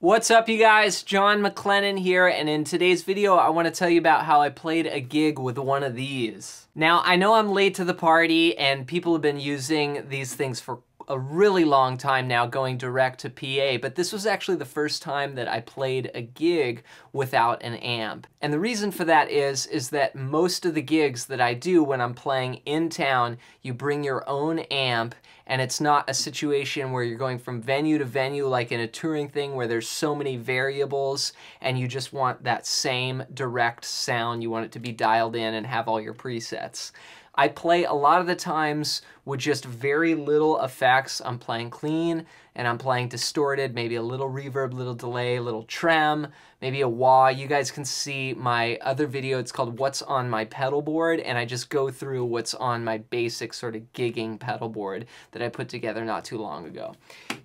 What's up you guys? Jon MacLennan here and in today's video I want to tell you about how I played a gig with one of these. Now I know I'm late to the party and people have been using these things for a really long time now going direct to PA, but this was actually the first time that I played a gig without an amp. And the reason for that is, is that most of the gigs that I do when I'm playing in town, you bring your own amp and it's not a situation where you're going from venue to venue like in a touring thing where there's so many variables and you just want that same direct sound. You want it to be dialed in and have all your presets. I play a lot of the times with just very little effects. I'm playing clean and I'm playing distorted, maybe a little reverb, little delay, a little trem, maybe a wah. You guys can see my other video. It's called What's on My Pedal Board and I just go through what's on my basic sort of gigging pedal board that I put together not too long ago.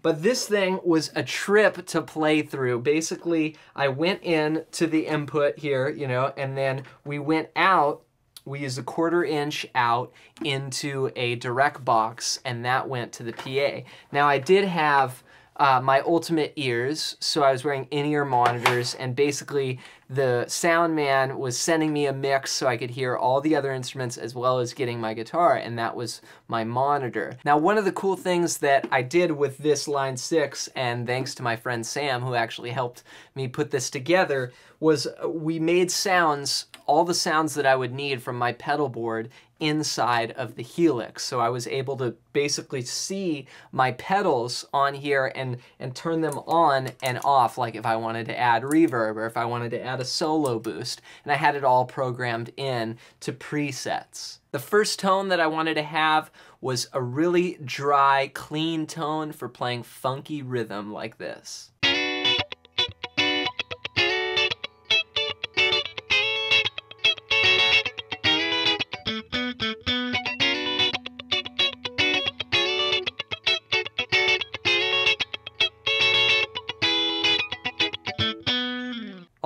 But this thing was a trip to play through. Basically, I went in to the input here, you know, and then we went out we used a quarter inch out into a direct box and that went to the PA. Now I did have uh, my ultimate ears, so I was wearing in-ear monitors and basically the sound man was sending me a mix so I could hear all the other instruments as well as getting my guitar and that was my monitor. Now one of the cool things that I did with this Line 6 and thanks to my friend Sam who actually helped me put this together was we made sounds all the sounds that I would need from my pedal board inside of the Helix. So I was able to basically see my pedals on here and, and turn them on and off, like if I wanted to add reverb or if I wanted to add a solo boost. And I had it all programmed in to presets. The first tone that I wanted to have was a really dry, clean tone for playing funky rhythm like this.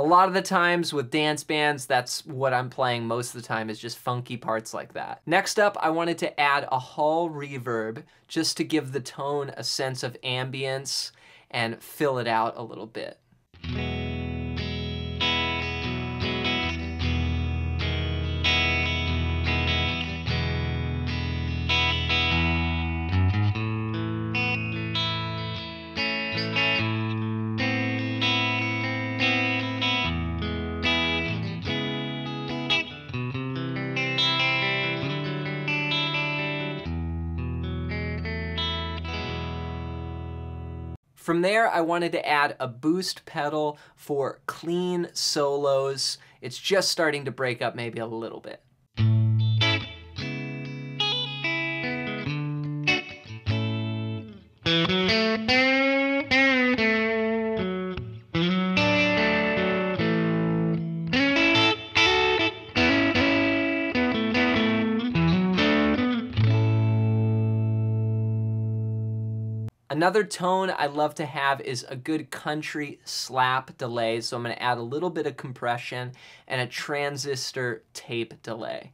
Lot of the times with dance bands, that's what I'm playing most of the time is just funky parts like that. Next up, I wanted to add a hall reverb just to give the tone a sense of ambience and fill it out a little bit. From there, I wanted to add a boost pedal for clean solos. It's just starting to break up maybe a little bit. Another tone I love to have is a good country slap delay. So I'm going to add a little bit of compression and a transistor tape delay.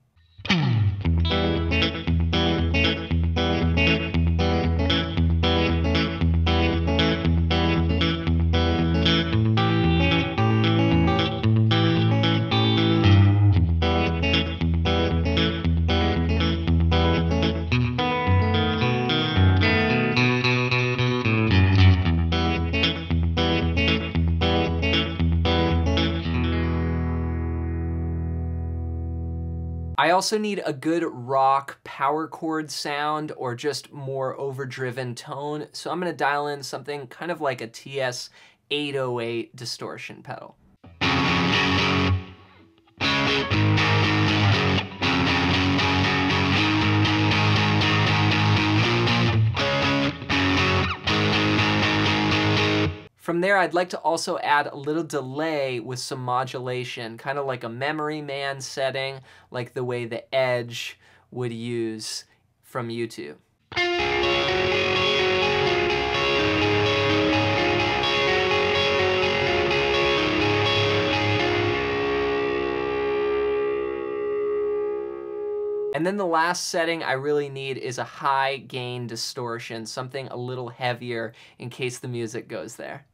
I also need a good rock power chord sound or just more overdriven tone. So I'm gonna dial in something kind of like a TS 808 distortion pedal. From there, I'd like to also add a little delay with some modulation, kind of like a memory man setting, like the way the Edge would use from U2. And then the last setting I really need is a high gain distortion, something a little heavier in case the music goes there.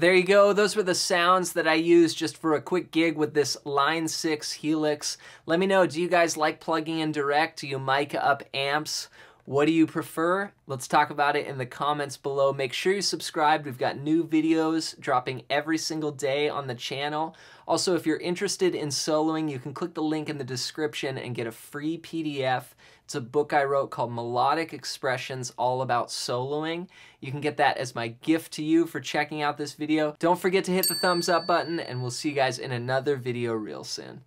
There you go. Those were the sounds that I used just for a quick gig with this Line 6 Helix. Let me know, do you guys like plugging in direct? Do you mic up amps? What do you prefer? Let's talk about it in the comments below. Make sure you subscribe. We've got new videos dropping every single day on the channel. Also, if you're interested in soloing, you can click the link in the description and get a free PDF. It's a book I wrote called Melodic Expressions, all about soloing. You can get that as my gift to you for checking out this video. Don't forget to hit the thumbs up button, and we'll see you guys in another video real soon.